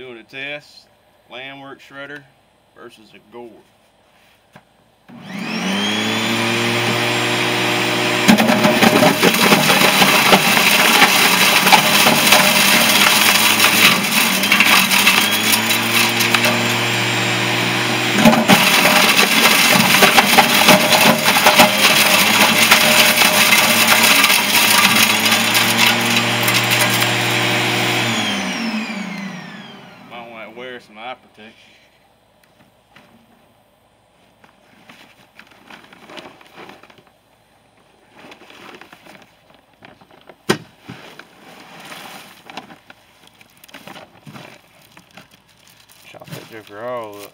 Doing a test, Landwork shredder versus a Gore. To wear some eye protection. Chop that joker all up.